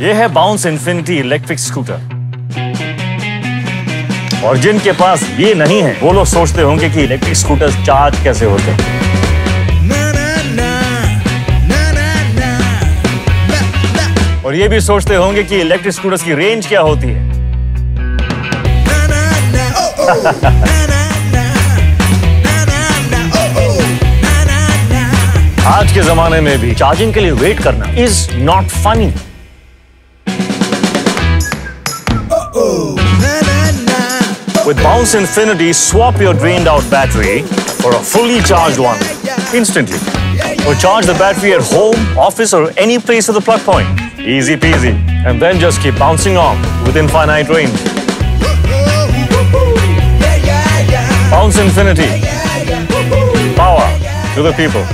ये है bounce infinity electric scooter और जिनके पास ये नहीं है, वो लोग सोचते होंगे कि इलेक्ट्रिक स्कूटर चार्ज कैसे होते हैं। और ये भी सोचते होंगे कि इलेक्ट्रिक स्कूटर्स की रेंज क्या होती है। आज के जमाने में भी चार्जिंग के लिए वेट करना is not funny With Bounce Infinity, swap your drained out battery for a fully charged one instantly. Or charge the battery at home, office, or any place with a plug point. Easy peasy. And then just keep bouncing on with infinite range. Bounce Infinity. Power to the people.